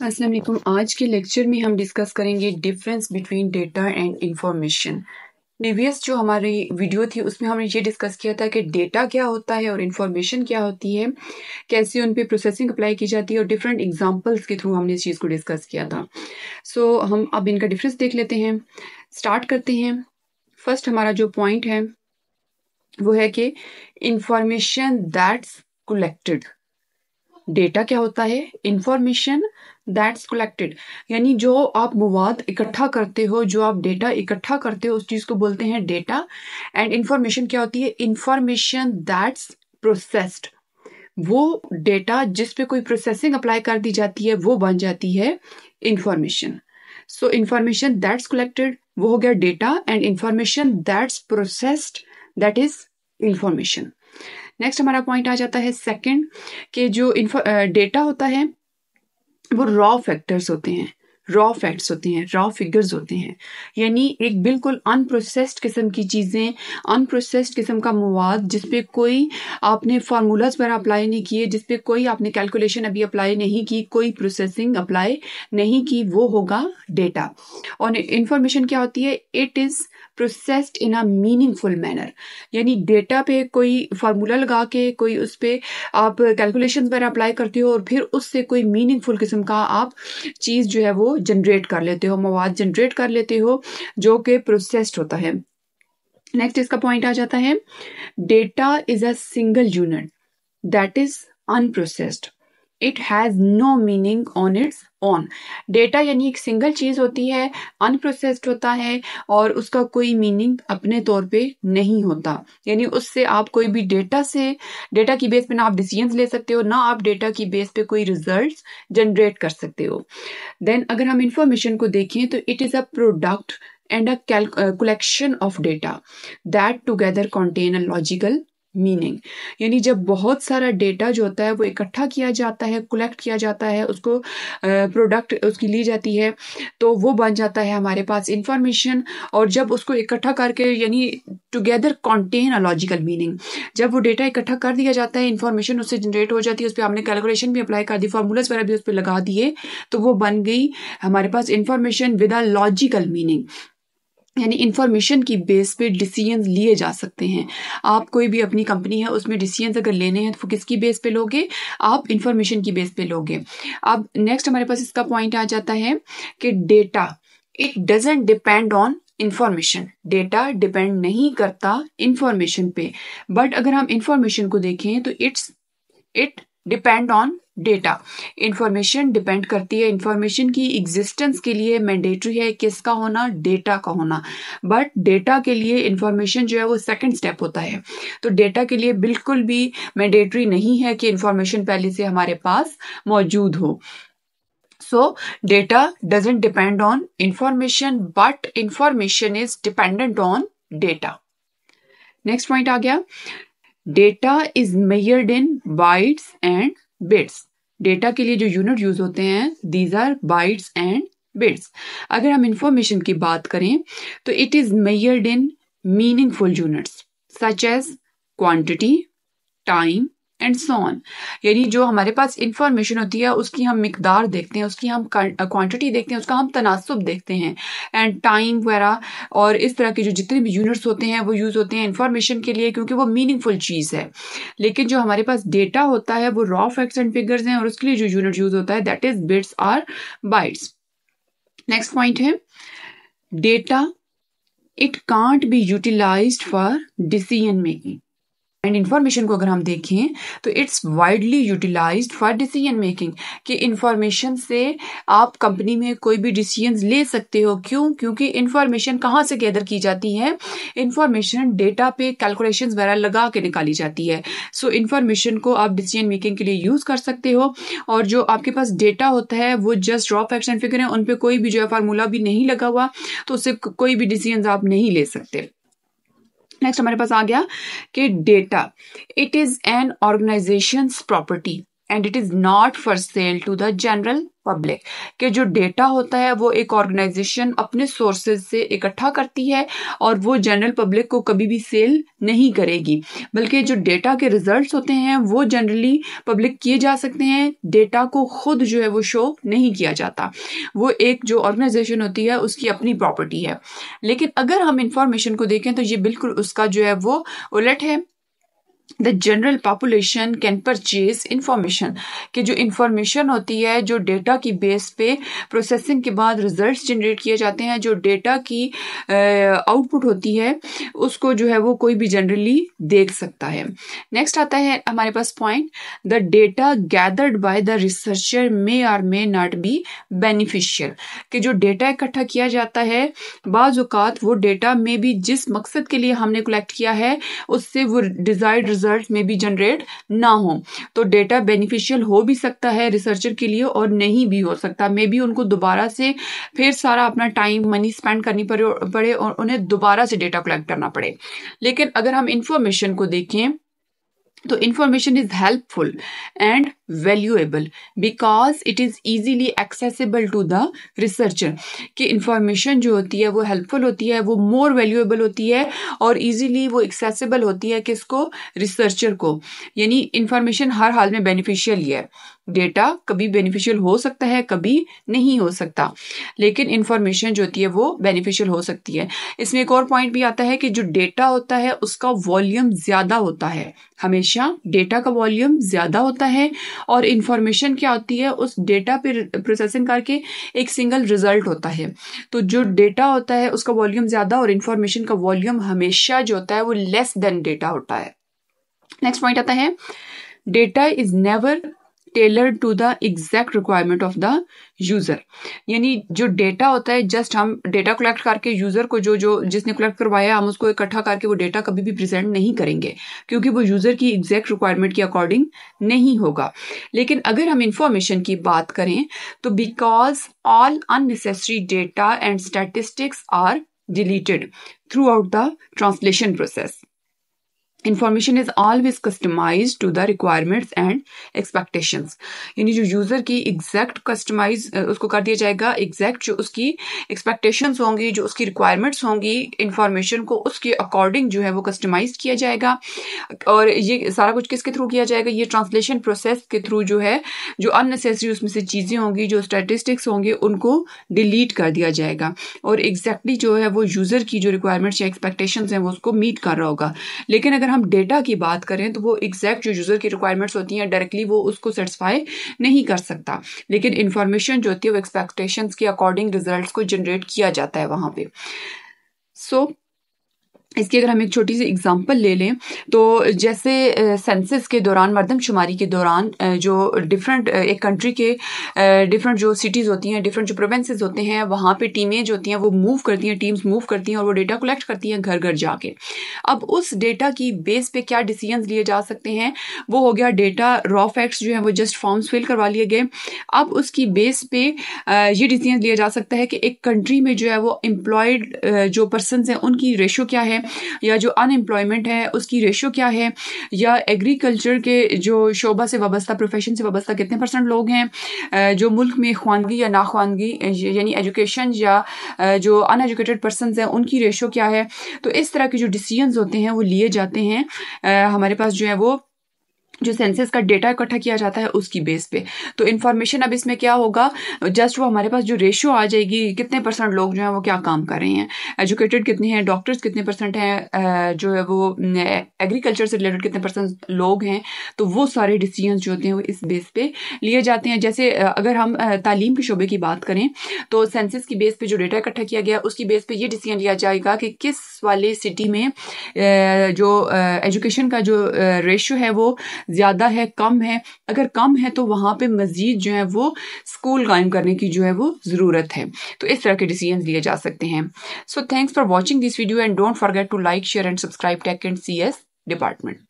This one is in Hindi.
अस्सलाम वालेकुम आज के लेक्चर में हम डिस्कस करेंगे difference between data and information previous जो हमारी वीडियो थी उसमें हमने ये डिस्कस किया था कि डेटा क्या होता है और इन्फॉर्मेशन क्या होती है कैसे उन पर प्रोसेसिंग अप्लाई की जाती है और डिफरेंट एग्जांपल्स के थ्रू हमने इस चीज़ को डिस्कस किया था. सो so, हम अब इनका डिफरेंस देख लेते हैं. स्टार्ट करते हैं. फ़र्स्ट हमारा जो पॉइंट है वो है कि इंफॉर्मेशन दैट्स कलेक्टेड डेटा क्या होता है? इंफॉर्मेशन दैट्स कलेक्टेड यानी जो आप मवाद इकट्ठा करते हो, जो आप डेटा इकट्ठा करते हो, उस चीज़ को बोलते हैं डेटा एंड इंफॉर्मेशन क्या होती है? इंफॉर्मेशन दैट्स प्रोसेस्ड वो डेटा जिस पे कोई प्रोसेसिंग अप्लाई कर दी जाती है, वो बन जाती है information so information that's collected वो हो गया data and information that's processed that is information next हमारा पॉइंट आ जाता है सेकंड कि जो डेटा होता है वो रॉ फैक्टर्स होते हैं रॉ फैक्ट्स होते हैं रॉ फिगर्स होते हैं। यानी एक बिल्कुल अनप्रोसेस्ड किस्म की चीज़ें अनप्रोसेस्ड किस्म का मवाद जिस पे कोई आपने फार्मूलाज पर अप्लाई नहीं किए जिस पे कोई आपने कैलकुलेशन अभी अप्लाई नहीं की, कोई प्रोसेसिंग अप्लाई नहीं की, वो होगा डेटा और इंफॉर्मेशन क्या होती है? It is processed in a meaningful manner यानी डेटा पे कोई फार्मूला लगा के, कोई उस पर आप कैलकुलेशन पर अप्लाई करते हो और फिर उससे कोई मीनिंगफुल किस्म का आप चीज़ जो है वो जनरेट कर लेते हो, मवाद जनरेट कर लेते हो, जो कि प्रोसेस्ड होता है। नेक्स्ट इसका पॉइंट आ जाता है data is a single unit that is unprocessed it has no meaning on its own data यानी एक सिंगल चीज़ होती है अनप्रोसेस्ड होता है, और उसका कोई मीनिंग अपने तौर पे नहीं होता। यानी उससे आप कोई भी डेटा से डेटा की बेस पे ना आप डिसीजंस ले सकते हो, ना आप डेटा की बेस पे कोई रिजल्ट्स जनरेट कर सकते हो। देन अगर हम इंफॉर्मेशन को देखें तो it is a product and a collection of data that together contain a logical meaning यानी जब बहुत सारा डेटा जो होता है वो इकट्ठा किया जाता है कलेक्ट किया जाता है, उसको प्रोडक्ट उसकी ली जाती है तो वो बन जाता है हमारे पास इंफॉर्मेशन और जब उसको इकट्ठा करके यानी together contain a logical meaning जब वो डेटा इकट्ठा कर दिया जाता है इन्फॉर्मेशन उससे जनरेट हो जाती है उस पर हमने कैलकुलेशन भी अप्लाई कर दी फॉर्मूलाज वगैरह भी उस पर लगा दिए तो वो बन गई हमारे पास information with a logical meaning यानी इन्फॉर्मेशन की बेस पे डिसीज़न लिए जा सकते हैं। आप कोई भी अपनी कंपनी है, उसमें डिसीज़न अगर लेने हैं तो किसकी बेस पे लोगे? आप इन्फॉर्मेशन की बेस पे लोगे। अब नेक्स्ट हमारे पास इसका पॉइंट आ जाता है कि data it doesn't depend on information data depend नहीं करता इंफॉर्मेशन पे। बट अगर हम इंफॉर्मेशन को देखें तो it's it depend on data information depend करती है. इंफॉर्मेशन की एग्जिस्टेंस के लिए मैंडेटरी है किसका होना? डेटा का होना. बट डेटा के लिए इंफॉर्मेशन जो है वो सेकंड स्टेप होता है. तो डेटा के लिए बिल्कुल भी मैंडेटरी नहीं है कि इंफॉर्मेशन पहले से हमारे पास मौजूद हो. So data doesn't depend on information but information is dependent on data next point आ गया. Data is measured in bytes and bits data के लिए जो यूनिट यूज़ होते हैं these are bytes and bits अगर हम इंफॉर्मेशन की बात करें तो it is measured in meaningful units such as quantity time and so on यानी जो हमारे पास इंफॉर्मेशन होती है, उसकी हम मकदार देखते हैं, उसकी हम क्वान्टिटी देखते हैं, उसका हम तनासब देखते हैं। एंड टाइम वगैरह और इस तरह के जो जितने भी यूनिट्स होते हैं, वो यूज़ होते हैं इंफॉर्मेशन के लिए क्योंकि वो मीनिंगफुल चीज़ है। लेकिन जो हमारे पास डेटा होता है, वो रॉ फैक्ट्स एंड फिगर्स हैं और उसके लिए जो यूनिट यूज़ होता है that is bits or bytes next point है data it can't be utilized for decision making and information को अगर हम देखें तो it's widely utilize for decision making कि इन्फॉर्मेशन से आप कंपनी में कोई भी डिसीज़न ले सकते हो। क्यों? क्योंकि इन्फॉर्मेशन कहाँ से गैदर की जाती है? इन्फॉर्मेशन डेटा पे कैलकुलेशन वगैरह लगा के निकाली जाती है। सो so, इन्फॉर्मेशन को आप डिसीज़न मेकिंग के लिए यूज़ कर सकते हो। और जो आपके पास डेटा होता है वो जस्ट ड्रॉप एक्शन फिगर है। उन पर कोई भी जो है फार्मूला भी नहीं लगा हुआ तो उससे कोई भी डिसीज़न आप नहीं ले सकते। नेक्स्ट हमारे पास आ गया कि data it is an organisation property and it is not for sale to the general public के जो डेटा होता है, वो एक ऑर्गेनाइजेशन अपने सोर्सेज से इकट्ठा करती है और वो जनरल पब्लिक को कभी भी सेल नहीं करेगी। बल्कि जो डेटा के रिजल्ट्स होते हैं, वो जनरली पब्लिक किए जा सकते हैं। डेटा को खुद जो है वो शो नहीं किया जाता। वो एक जो ऑर्गेनाइजेशन होती है, उसकी अपनी प्रॉपर्टी है। लेकिन अगर हम इंफॉर्मेशन को देखें तो ये बिल्कुल उसका जो है वो उलट है। The general population can purchase information कि जो इंफॉर्मेशन होती है, जो डेटा की बेस पे प्रोसेसिंग के बाद रिजल्ट्स जनरेट किए जाते हैं, जो डेटा की आउटपुट होती है, उसको जो है वो कोई भी जनरली देख सकता है। नेक्स्ट आता है हमारे पास point the data gathered by the researcher may or may not be beneficial कि जो डेटा इकट्ठा किया जाता है बाज़ात वो डेटा में भी जिस मकसद के लिए हमने कलेक्ट किया है, उससे वो डिजायर्ड रिज़ल्ट में भी जनरेट ना हो। तो डेटा बेनिफिशियल हो भी सकता है रिसर्चर के लिए और नहीं भी हो सकता। मे बी उनको दोबारा से फिर सारा अपना टाइम मनी स्पेंड करनी पड़े और उन्हें दोबारा से डेटा कलेक्ट करना पड़े। लेकिन अगर हम इंफॉर्मेशन को देखें तो information is helpful and valuable because it is easily accessible to the researcher कि इंफॉर्मेशन जो होती है, वो हेल्पफुल होती है, वो मोर वैल्यूएबल होती है और ईजीली वो एक्सेसिबल होती है किसको? रिसर्चर को। यानी इंफॉर्मेशन हर हाल में बेनिफिशियल ही है। डेटा कभी बेनिफिशियल हो सकता है, कभी नहीं हो सकता। लेकिन इंफॉर्मेशन जो होती है, वो बेनिफिशियल हो सकती है। इसमें एक और पॉइंट भी आता है कि जो डेटा होता है, उसका वॉल्यूम ज़्यादा होता है। हमेशा डेटा का वॉल्यूम ज़्यादा होता है और इंफॉर्मेशन क्या होती है, उस डेटा पे प्रोसेसिंग करके एक सिंगल रिज़ल्ट होता है। तो जो डेटा होता है, उसका वॉल्यूम ज़्यादा और इन्फॉर्मेशन का वॉल्यूम हमेशा जो होता है, वो लेस देन डेटा होता है। नेक्स्ट पॉइंट आता है data is never tailor to the exact requirement of the user यानी जो डेटा होता है जस्ट हम डेटा कलेक्ट करके यूज़र को जो जो जिसने कलेक्ट करवाया, हम उसको इकट्ठा करके वो डेटा कभी भी प्रेजेंट नहीं करेंगे, क्योंकि वो यूज़र की एग्जैक्ट रिक्वायरमेंट के अकॉर्डिंग नहीं होगा। लेकिन अगर हम इंफॉर्मेशन की बात करें तो because all unnecessary data and statistics are deleted throughout the translation process information is always customise to the requirements and expectations यानी जो यूज़र की एग्जैक्ट कस्टमाइज उसको कर दिया जाएगा। एग्जैक्ट जो उसकी एक्सपेक्टेशंस होंगी, जो उसकी रिक्वायरमेंट्स होंगी इंफॉर्मेशन को उसके अकॉर्डिंग जो है वो कस्टमाइज किया जाएगा। और ये सारा कुछ किसके थ्रू किया जाएगा? ये ट्रांसलेशन प्रोसेस के थ्रू जो है, जो अननेसेसरी उसमें से चीज़ें होंगी, जो स्टेटिस्टिक्स होंगे, उनको डिलीट कर दिया जाएगा। और एग्जैक्टली exactly जो है वो यूज़र की जो रिक्वायरमेंट्स या एक्सपेक्टेशंस हैं वो उसको मीट कर रहा होगा। लेकिन अगर हम डेटा की बात करें तो वो एग्जैक्ट जो यूज़र की रिक्वायरमेंट्स होती हैं डायरेक्टली वो उसको सेटिसफाई नहीं कर सकता। लेकिन इन्फॉर्मेशन जो होती है वो एक्सपेक्टेशंस के अकॉर्डिंग रिज़ल्ट को जनरेट किया जाता है वहाँ पर सो so, इसकी अगर हम एक छोटी सी एग्जांपल ले लें तो जैसे सेंसस के दौरान, मरदमशुमारी के दौरान जो डिफरेंट एक कंट्री के डिफरेंट जो सिटीज़ होती हैं डिफरेंट जो प्रोवेंसेस होते हैं, वहाँ पे टीमें जो होती हैं, वो मूव करती हैं टीम्स मूव करती हैं और वो डेटा कलेक्ट करती हैं घर घर जाके। अब उस डेटा की बेस पे क्या डिसीज़न लिए जा सकते हैं? वो हो गया डेटा रॉ फैक्ट्स जो है, वो जस्ट फॉर्म्स फिल करवा लिए गए। अब उसकी बेस पे ये डिसीज़न लिया जा सकता है कि एक कंट्री में जो है, वो एम्प्लॉयड जो पर्सन हैं, उनकी रेशो क्या है? या जो अनएम्प्लॉयमेंट है, उसकी रेशो क्या है, या एग्रीकल्चर के जो शोबा से वाबस्ता प्रोफेशन से वाबस्ता कितने परसेंट लोग हैं जो मुल्क में ख्वानगी या नाख्वानगी यानी एजुकेशन या जो अनएजुकेटेड पर्सन हैं, उनकी रेशो क्या है? तो इस तरह के जो डिसीज़न होते हैं, वो लिए जाते हैं। हमारे पास जो है वो जो सेंसस का डेटा इकट्ठा किया जाता है उसकी बेस पे। तो इन्फॉर्मेशन अब इसमें क्या होगा? जस्ट वो हमारे पास जो रेशियो आ जाएगी, कितने परसेंट लोग जो हैं वो क्या काम कर रहे हैं? एजुकेटेड कितने हैं? डॉक्टर्स कितने परसेंट हैं? जो है वो एग्रीकल्चर से रिलेटेड कितने परसेंट लोग हैं? तो वो सारे डिसीज़न जो होते हैं वो इस बेस पे लिए जाते हैं। जैसे अगर हम तालीम के शोबे की बात करें तो सेंसस की बेस पे जो डेटा इकट्ठा किया गया, उसकी बेस पे ये डिसीज़न लिया जाएगा कि किस वाले सिटी में जो एजुकेशन का जो रेशियो है वो ज़्यादा है, कम है। अगर कम है तो वहाँ पर मज़ीद जो है वो स्कूल कायम करने की जो है वो ज़रूरत है। तो इस तरह के डिसीज़न लिए जा सकते हैं। So thanks for watching this video and don't forget to like share and subscribe tech and C S department